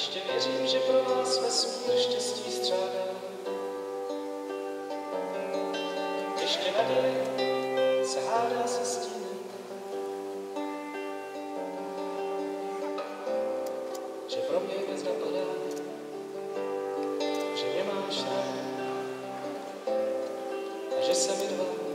Ještě věřím, že pro vás vesmír štěstí střádá. Ještě naděje se hádá se stínem. Že pro mě hvězda padá, že mě máš rád a že se mi dva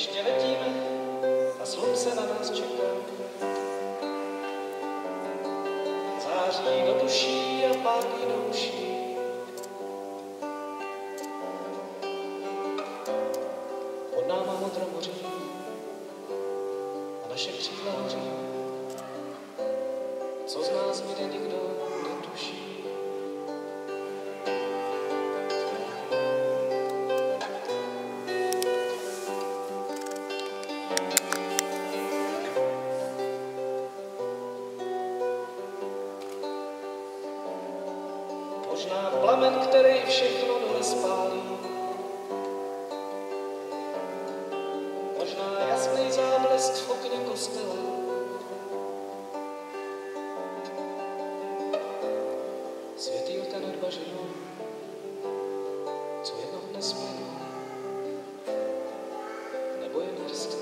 Ještě letíme a slunce na nás čeká. Září do duší a pálí do uší. Pod náma modro moří a naše křídla hoří. Co z nás vyjde, nikdo netuší. možná plamen, který všechno dole spálí. Možná jasný záblesk v okně kostela. Světýlka ten bažinou, co jednou dnes Nebo jen hrst